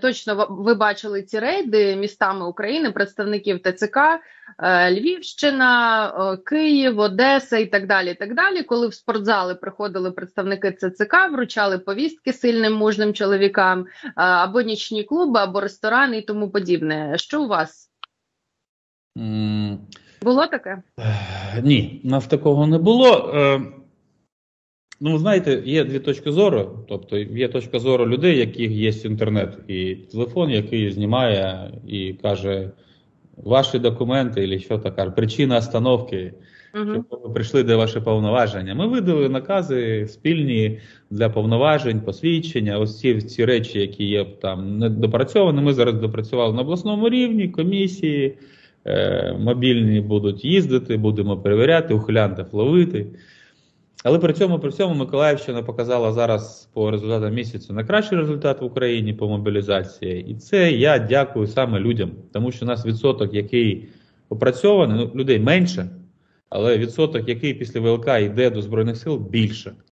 Точно ви бачили ці рейди містами України, представників ТЦК, е, Львівщина, е, Київ, Одеса і так далі. і Так далі, коли в спортзали приходили представники ЦЦК, вручали повістки сильним мужним чоловікам, е, або нічні клуби, або ресторани і тому подібне. Що у вас М, було таке? Ні, нас такого не було. Ну, ви знаєте, є дві точки зору. Тобто є точка зору людей, яких є інтернет і телефон, який знімає і каже ваші документи, або що то причина остановки, Угу. що ви прийшли, де ваші повноваження. Ми видали накази спільні для повноважень, посвідчення. Ось ці, ці речі, які є там недопрацьовані. Ми зараз допрацювали на обласному рівні, комісії. Е, мобільні будуть їздити, будемо перевіряти, ухилянтів ловити. Але при цьому при цьому Миколаївщина показала зараз по результатам місяця найкращий результат в Україні по мобілізації. І це я дякую саме людям, тому що у нас відсоток, який опрацьований, ну, людей менше, але відсоток, який після ВЛК йде до Збройних сил, більше.